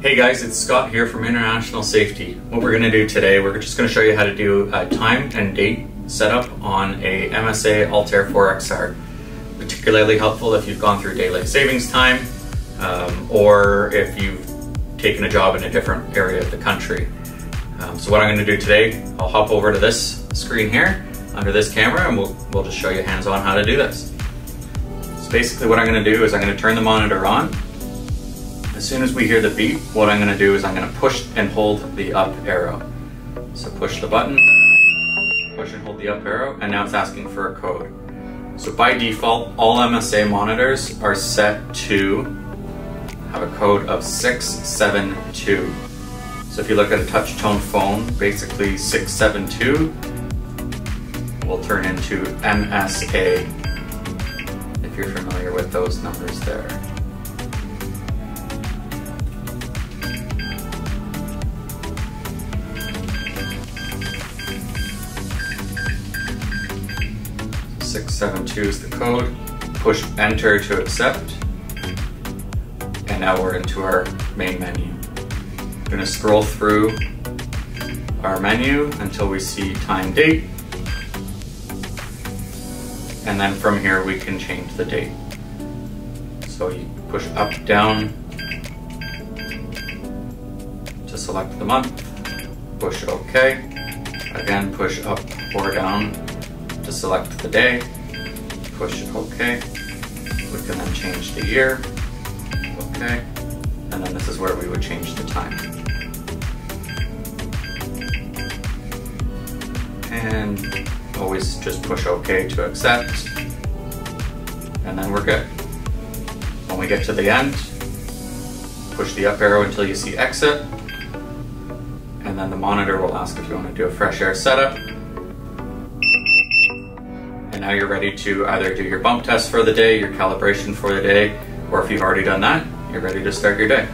Hey guys, it's Scott here from International Safety. What we're going to do today, we're just going to show you how to do a time and date setup on a MSA Altair 4XR. Particularly helpful if you've gone through daylight savings time um, or if you've taken a job in a different area of the country. Um, so what I'm going to do today, I'll hop over to this screen here under this camera and we'll, we'll just show you hands-on how to do this. So basically what I'm going to do is I'm going to turn the monitor on as soon as we hear the beep, what I'm gonna do is I'm gonna push and hold the up arrow. So push the button, push and hold the up arrow, and now it's asking for a code. So by default, all MSA monitors are set to have a code of 672. So if you look at a touch tone phone, basically 672 will turn into MSA if you're familiar with those numbers there. 672 is the code. Push enter to accept. And now we're into our main menu. I'm gonna scroll through our menu until we see time date. And then from here we can change the date. So you push up, down to select the month, push OK. Again, push up or down to select the day, push OK. We can then change the year, OK. And then this is where we would change the time. And always just push OK to accept. And then we're good. When we get to the end, push the up arrow until you see exit. And then the monitor will ask if you want to do a fresh air setup and now you're ready to either do your bump test for the day, your calibration for the day, or if you've already done that, you're ready to start your day.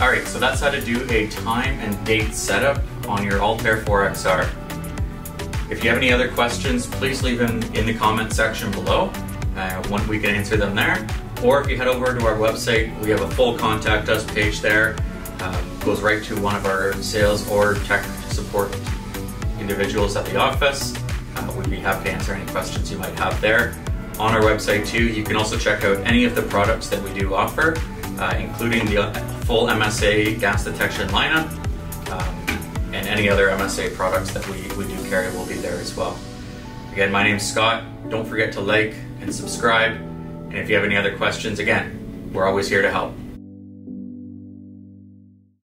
All right, so that's how to do a time and date setup on your Altair 4XR. If you have any other questions, please leave them in the comment section below. Uh, we can answer them there. Or if you head over to our website, we have a full contact us page there. Um, goes right to one of our sales or tech support individuals at the office. Uh, we'd be happy to answer any questions you might have there. On our website too, you can also check out any of the products that we do offer, uh, including the full MSA gas detection lineup, um, and any other MSA products that we, we do carry will be there as well. Again, my name's Scott. Don't forget to like and subscribe. And if you have any other questions, again, we're always here to help.